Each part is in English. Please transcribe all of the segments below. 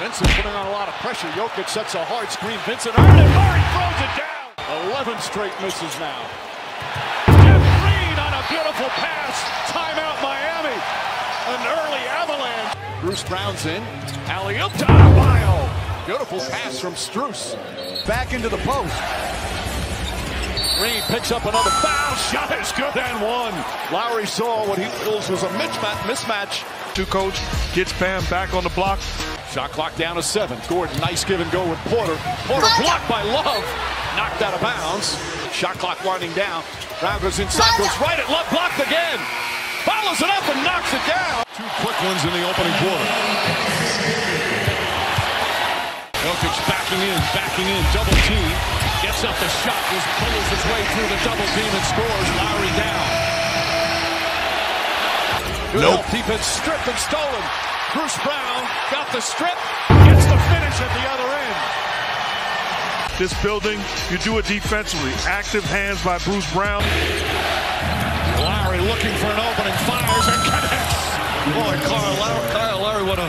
Vincent putting on a lot of pressure. Jokic sets a hard screen. Vincent. Murray throws it down. 11 straight misses now. Jeff Green on a beautiful pass. Timeout Miami. An early avalanche. Bruce Brown's in. Alley-oop to. Beautiful pass from Strus. Back into the post. Green picks up another foul. Shot is good and one. Lowry saw what he feels was a mismatch. Two coach gets Bam back on the block. Shot clock down to seven. Gordon, nice give and go with Porter. Porter blocked by Love. Knocked out of bounds. Shot clock winding down. Brown goes inside, goes right at Love, blocked again. Follows it up and knocks it down. Two quick ones in the opening quarter. Jokic backing in, backing in, double team. Gets up the shot, just pulls his way through the double team and scores. Lowry down. Good Nope. help defense stripped and stolen. Bruce Brown got the strip, gets the finish at the other end. This building, you do it defensively. Active hands by Bruce Brown. Lowry looking for an opening, fires and connects. Boy, Kyle Lowry, Kyle Lowry, what a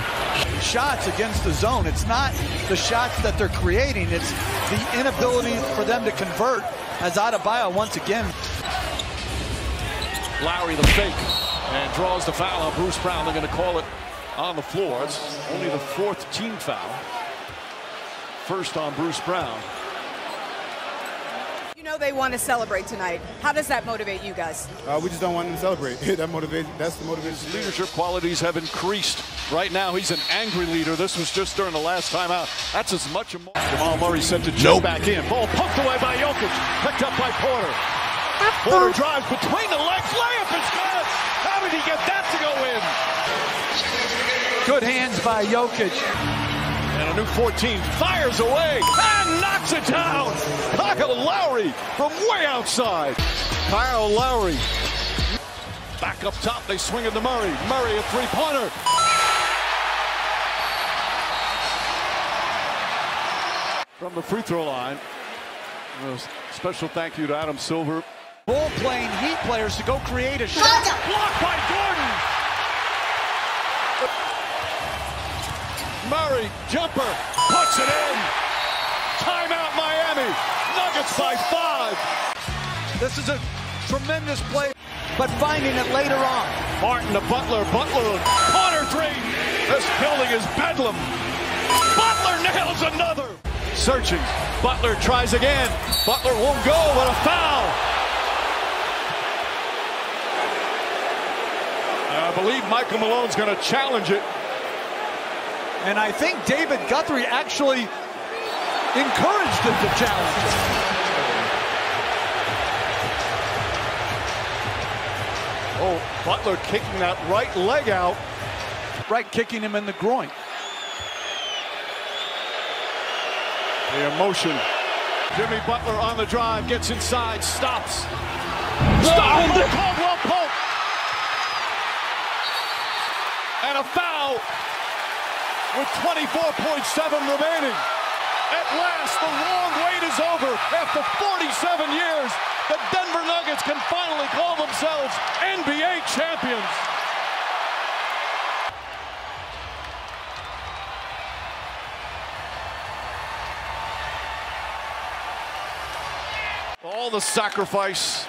Shots against the zone. It's not the shots that they're creating. It's the inability for them to convert as Adebayo once again. Lowry the fake and draws the foul on Bruce Brown. They're going to call it on the floor. It's only the fourth team foul. First on Bruce Brown. You know they want to celebrate tonight. How does that motivate you guys? Uh, we just don't want them to celebrate. that motivates. That's the motivation. Leadership qualities have increased. Right now, he's an angry leader. This was just during the last time out. That's as much as Jamal Murray sent to check Nope. back in. Ball poked away by Jokic. Picked up by Porter. Porter drives between the legs. Layup is good. How did he get that to go in? Good hands by Jokic. And a new 14 fires away and knocks it down. Kyle Lowry from way outside. Kyle Lowry. Back up top, they swing it to Murray. Murray a three-pointer. From the free throw line. A special thank you to Adam Silver. Ball playing Heat players to go create a shot. Blocked by Gordon. Murray, jumper, puts it in. Timeout Miami. Nuggets by five. This is a tremendous play, but finding it later on. Martin to Butler. Butler, corner three. This building is bedlam. Butler nails another. Searching. Butler tries again. Butler won't go, but a foul. I believe Michael Malone's going to challenge it. And I think David Guthrie actually encouraged him to challenge it. Oh, Butler kicking that right leg out. Right, kicking him in the groin. The emotion. Jimmy Butler on the drive, gets inside, stops. Stop! The Caldwell Pope. And a foul with 24.7 remaining. At last, the long wait is over. After 47 years, the Denver Nuggets can finally call themselves NBA champions. All the sacrifice,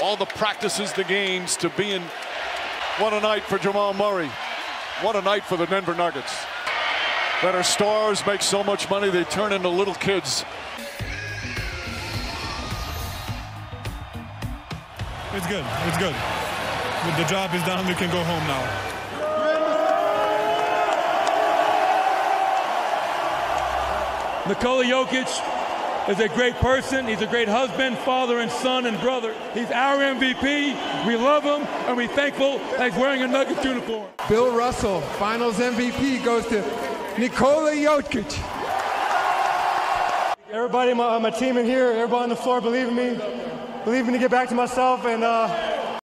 all the practices, the games to be in. What a night for Jamal Murray. What a night for the Denver Nuggets. That our stars make so much money they turn into little kids. It's good. It's good. The job is done. We can go home now. Nikola Jokic is a great person. He's a great husband, father, and son and brother. He's our MVP. We love him, and we're thankful that he's wearing a Nuggets uniform. Bill Russell, Finals MVP goes to Nikola Jokic. Everybody, my, my team in here, everybody on the floor, believe in me, believe in me to get back to myself, and uh,